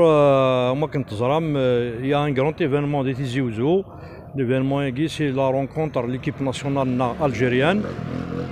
Euh, moi del euh, il y a un grand événement de Tizi l'événement est la rencontre de l'équipe nationale algérienne.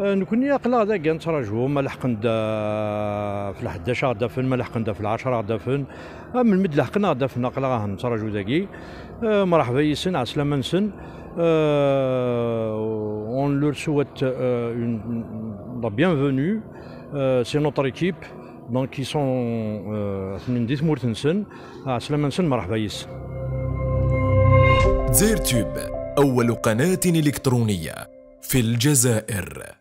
أه، نكوني هذا كان تراجعوا ما لحقنا في ال11 دفن ما لحقنا في 10 دفن أه، من مد لحقنا دفن قلا راه نتراجعوا ذاكي أه، مرحبا يسن عسلامة نسن on leur souhaite لا la سي c'est notre équipe donc ils sont من ديت مورتنسن عسلامة نسن مرحبا يسن تيوب أول قناة إلكترونية في الجزائر